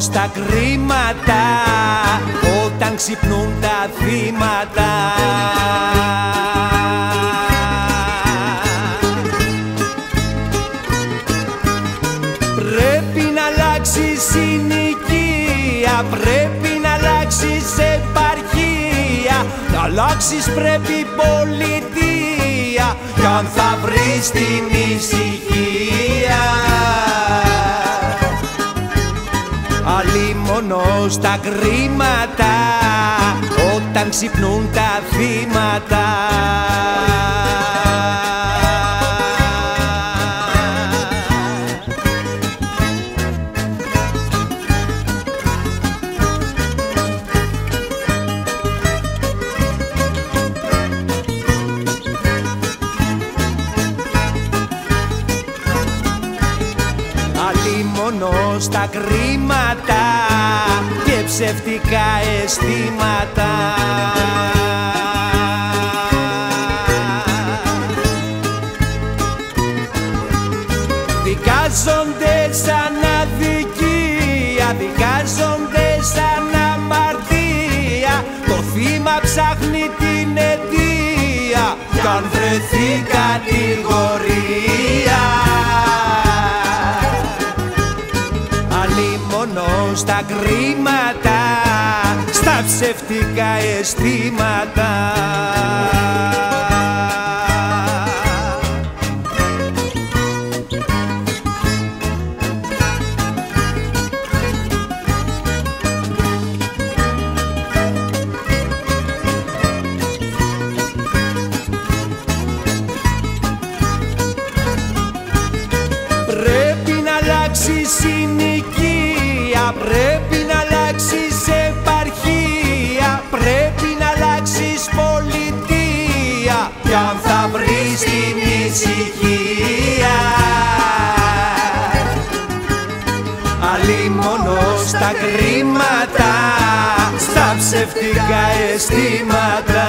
στα κρίματα όταν ξυπνούν τα θύματα. Πρέπει να αλλάξει συνοικία, πρέπει να αλλάξει επαρχία. Να αλλάξεις πρέπει πολιτεία κι αν θα βρεις την ησυχία μόνο στα κρίματα όταν ξυπνούν τα θύματα μόνο στα κρίματα και ψευτικά αισθήματα. Δικάζονται σαν αδικία, δικάζονται σαν αμαρτία. Το θύμα ψάχνει την αιτία. Κι αν βρεθεί κατηγορία στα κρίματα, στα ψευτικά αισθήματα. Κρίματα, στα ψευτικά αισθήματα